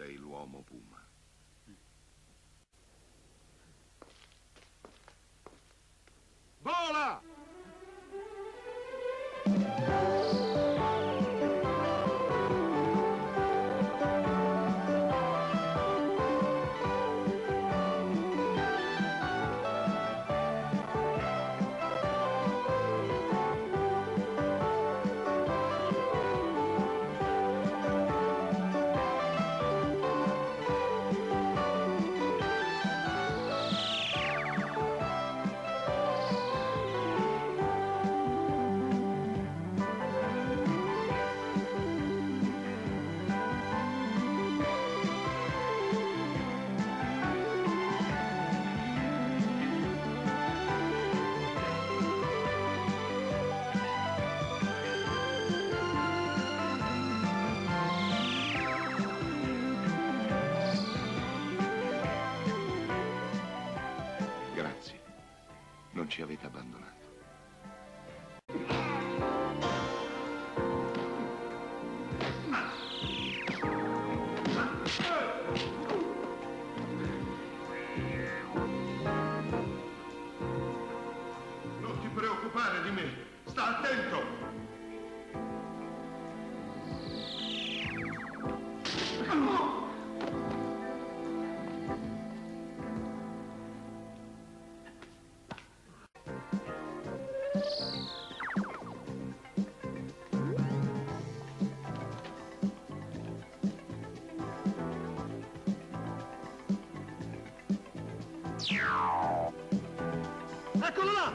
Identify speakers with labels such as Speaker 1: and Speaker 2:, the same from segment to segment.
Speaker 1: sei l'uomo puma.
Speaker 2: Vola!
Speaker 1: Ci avete abbandonato.
Speaker 2: Bırak kolunu!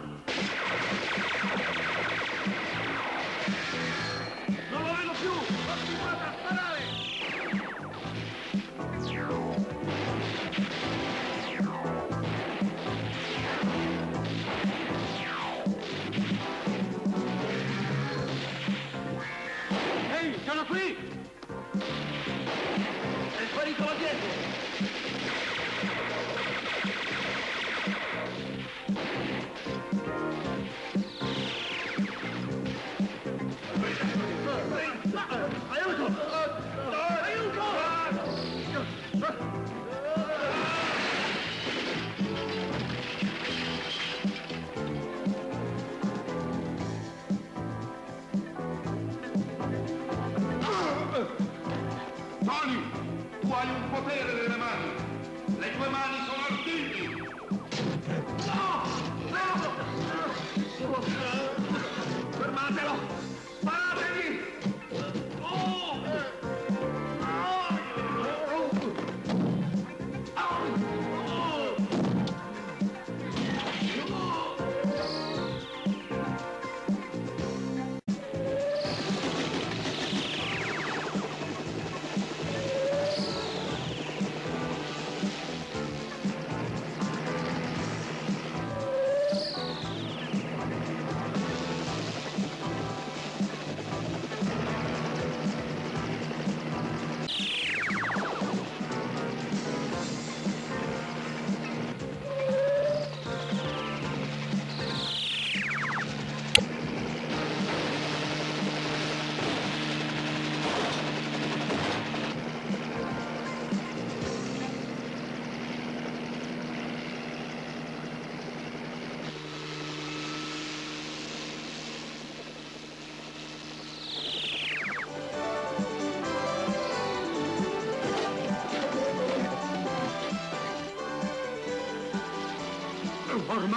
Speaker 2: Tu hai un potere nelle mani. Le tue mani sono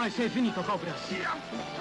Speaker 3: Ormai sei finito, Cobra.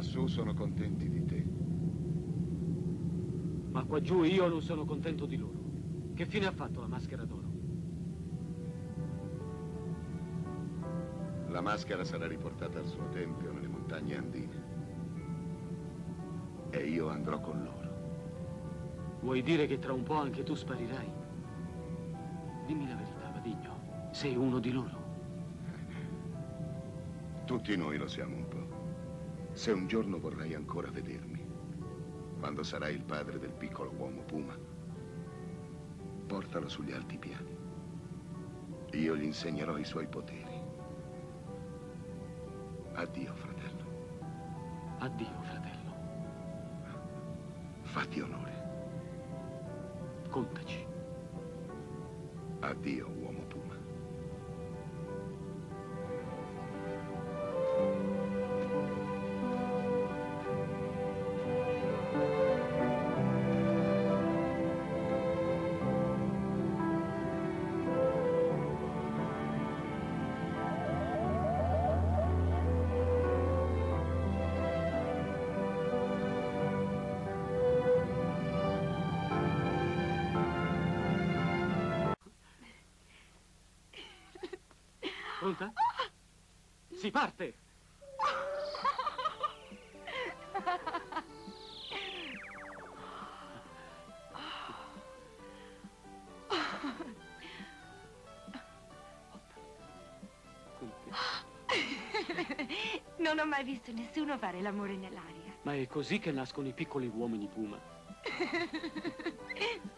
Speaker 1: Lassù sono contenti di te.
Speaker 2: Ma qua giù io non sono contento di loro. Che fine ha fatto la maschera d'oro?
Speaker 1: La maschera sarà riportata al suo tempio nelle montagne andine. E io andrò con loro.
Speaker 2: Vuoi dire che tra un po' anche tu sparirai? Dimmi la verità, Vadigno. Sei uno di loro.
Speaker 1: Tutti noi lo siamo un po'. Se un giorno vorrai ancora vedermi, quando sarai il padre del piccolo uomo Puma, portalo sugli alti piani. Io gli insegnerò i suoi poteri. Addio, fratello.
Speaker 2: Addio, fratello.
Speaker 1: Fatti onore.
Speaker 2: Contaci.
Speaker 1: Addio,
Speaker 2: Pronta? Si parte!
Speaker 4: Non ho mai visto nessuno fare l'amore nell'aria.
Speaker 2: Ma è così che nascono i piccoli uomini puma.